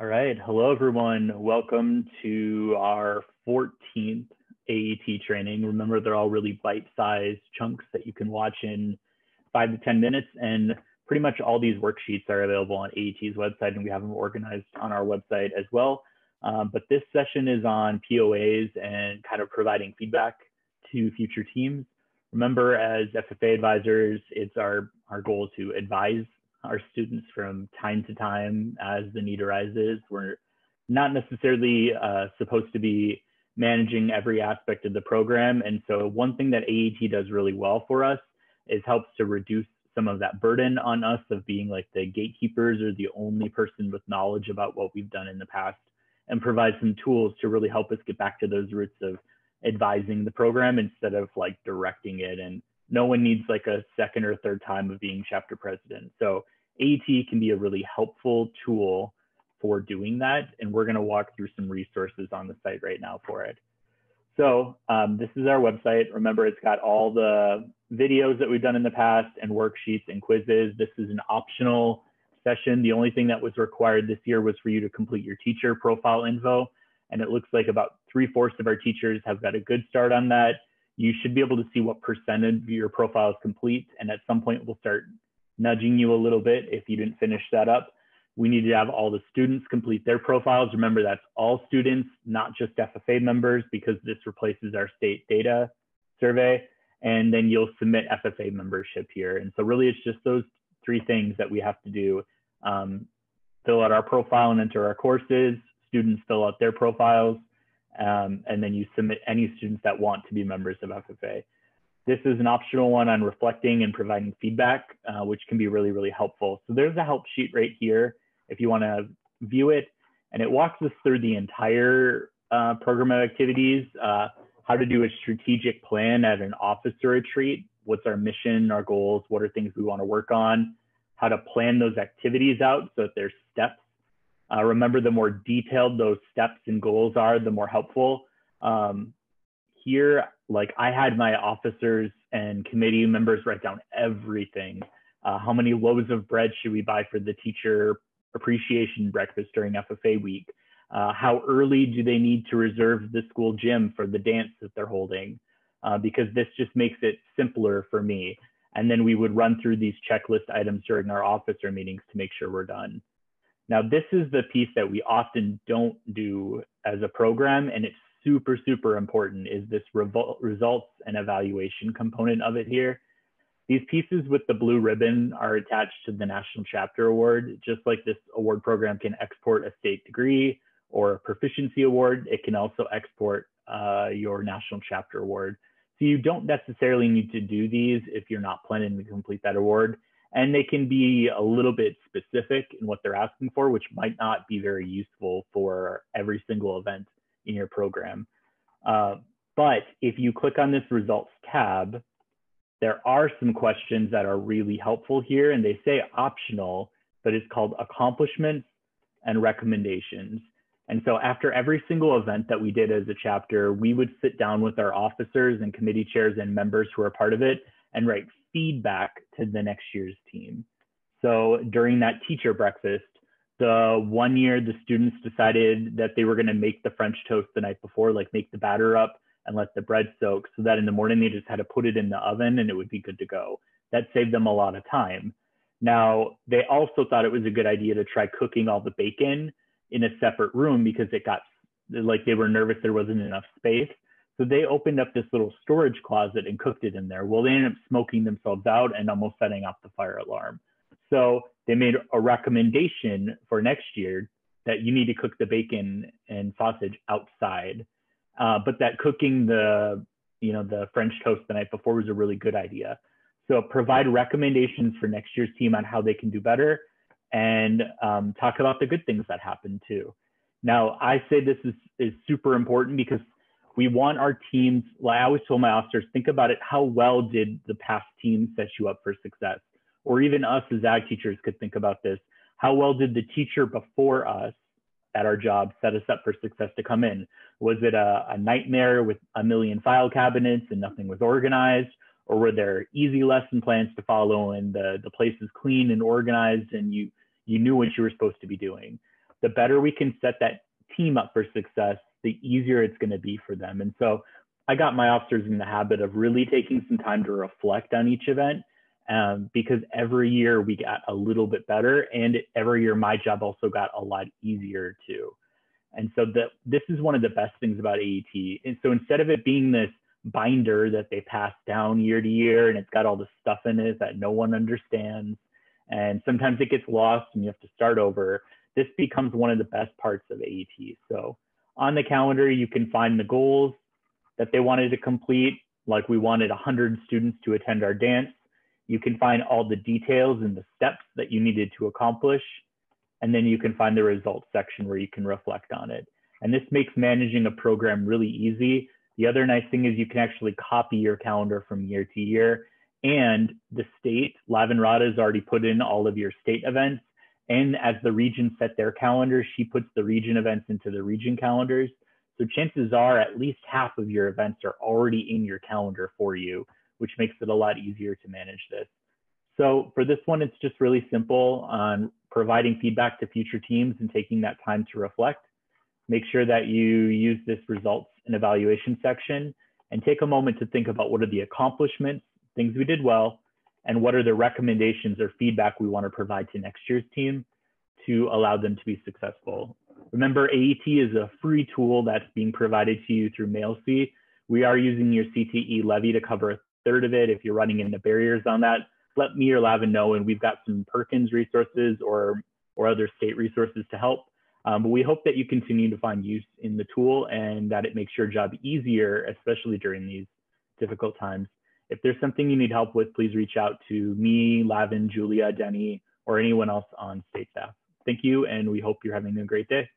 All right. Hello, everyone. Welcome to our 14th AET training. Remember, they're all really bite-sized chunks that you can watch in five to 10 minutes. And pretty much all these worksheets are available on AET's website, and we have them organized on our website as well. Um, but this session is on POAs and kind of providing feedback to future teams. Remember, as FFA advisors, it's our, our goal to advise our students from time to time as the need arises. We're not necessarily uh, supposed to be managing every aspect of the program. And so one thing that AET does really well for us is helps to reduce some of that burden on us of being like the gatekeepers or the only person with knowledge about what we've done in the past and provide some tools to really help us get back to those roots of advising the program instead of like directing it and no one needs like a second or third time of being chapter president. So AET can be a really helpful tool for doing that. And we're gonna walk through some resources on the site right now for it. So um, this is our website. Remember, it's got all the videos that we've done in the past and worksheets and quizzes. This is an optional session. The only thing that was required this year was for you to complete your teacher profile info. And it looks like about three fourths of our teachers have got a good start on that you should be able to see what percentage of your profile is complete. And at some point, we'll start nudging you a little bit if you didn't finish that up. We need to have all the students complete their profiles. Remember, that's all students, not just FFA members, because this replaces our state data survey. And then you'll submit FFA membership here. And so, really, it's just those three things that we have to do um, fill out our profile and enter our courses, students fill out their profiles, um, and then you submit any students that want to be members of FFA. This is an optional one on reflecting and providing feedback, uh, which can be really, really helpful. So there's a help sheet right here if you want to view it. And it walks us through the entire uh, program of activities, uh, how to do a strategic plan at an officer retreat, what's our mission, our goals, what are things we want to work on, how to plan those activities out so that there's steps uh, remember, the more detailed those steps and goals are, the more helpful. Um, here, like I had my officers and committee members write down everything. Uh, how many loaves of bread should we buy for the teacher appreciation breakfast during FFA week? Uh, how early do they need to reserve the school gym for the dance that they're holding? Uh, because this just makes it simpler for me. And then we would run through these checklist items during our officer meetings to make sure we're done. Now, this is the piece that we often don't do as a program, and it's super, super important is this results and evaluation component of it here. These pieces with the blue ribbon are attached to the National Chapter Award. Just like this award program can export a state degree or a proficiency award, it can also export uh, your National Chapter Award. So you don't necessarily need to do these if you're not planning to complete that award and they can be a little bit specific in what they're asking for, which might not be very useful for every single event program. Uh, but if you click on this results tab, there are some questions that are really helpful here, and they say optional, but it's called accomplishments and recommendations. And so after every single event that we did as a chapter, we would sit down with our officers and committee chairs and members who are part of it and write feedback to the next year's team. So during that teacher breakfast, one year the students decided that they were going to make the French toast the night before, like make the batter up and let the bread soak so that in the morning they just had to put it in the oven and it would be good to go. That saved them a lot of time. Now, they also thought it was a good idea to try cooking all the bacon in a separate room because it got like they were nervous there wasn't enough space. So they opened up this little storage closet and cooked it in there. Well, they ended up smoking themselves out and almost setting off the fire alarm. So they made a recommendation for next year that you need to cook the bacon and sausage outside. Uh, but that cooking the, you know, the French toast the night before was a really good idea. So provide recommendations for next year's team on how they can do better and um, talk about the good things that happened too. Now, I say this is, is super important because we want our teams, like I always told my officers, think about it. How well did the past team set you up for success? Or even us as ag teachers could think about this. How well did the teacher before us at our job set us up for success to come in? Was it a, a nightmare with a million file cabinets and nothing was organized? Or were there easy lesson plans to follow and the, the place is clean and organized and you, you knew what you were supposed to be doing? the better we can set that team up for success, the easier it's going to be for them. And so I got my officers in the habit of really taking some time to reflect on each event um, because every year we got a little bit better, and every year my job also got a lot easier too. And so the, this is one of the best things about AET. And so instead of it being this binder that they pass down year to year and it's got all the stuff in it that no one understands, and sometimes it gets lost and you have to start over, this becomes one of the best parts of AET. So on the calendar, you can find the goals that they wanted to complete, like we wanted 100 students to attend our dance. You can find all the details and the steps that you needed to accomplish and then you can find the results section where you can reflect on it. And this makes managing a program really easy. The other nice thing is you can actually copy your calendar from year to year. And the state, Lavin Rada has already put in all of your state events. And as the region set their calendars, she puts the region events into the region calendars. So chances are at least half of your events are already in your calendar for you, which makes it a lot easier to manage this. So for this one, it's just really simple on providing feedback to future teams and taking that time to reflect. Make sure that you use this results and evaluation section and take a moment to think about what are the accomplishments, things we did well, and what are the recommendations or feedback we want to provide to next year's team to allow them to be successful. Remember, AET is a free tool that's being provided to you through MAELC. We are using your CTE levy to cover third of it. If you're running into barriers on that, let me or Lavin know, and we've got some Perkins resources or or other state resources to help. Um, but we hope that you continue to find use in the tool and that it makes your job easier, especially during these difficult times. If there's something you need help with, please reach out to me, Lavin, Julia, Denny, or anyone else on state staff. Thank you, and we hope you're having a great day.